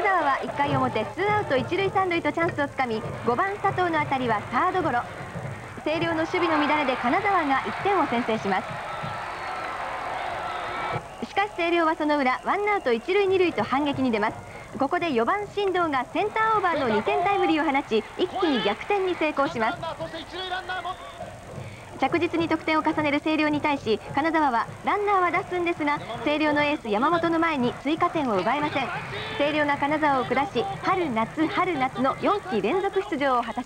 は1回表ツーアウト一塁三塁とチャンスをつかみ5番佐藤の当たりはサードゴロ。星稜の守備の乱れで金沢が1点を先制します。しかし星稜はその裏ワンアウト一塁二塁と反撃に出ます。ここで4番進藤がセンターオーバーの2点タイムリーを放ち一気に逆転に成功します。着実に得点を重ねる星稜に対し金沢はランナーは出すんですが星稜のエース山本の前に追加点を奪えません。星稜が金沢を下し春夏春夏の4期連続出場を果たし